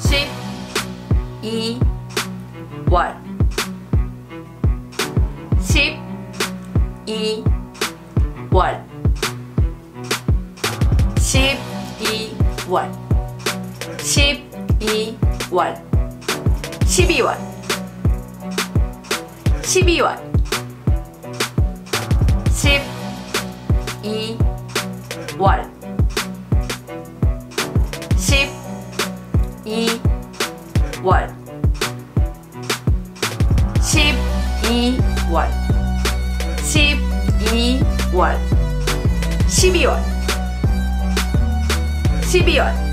12월. 12월. 12월. 12월. 12월. 12월. 12월 12월. 12월. 12월. 12월. 12월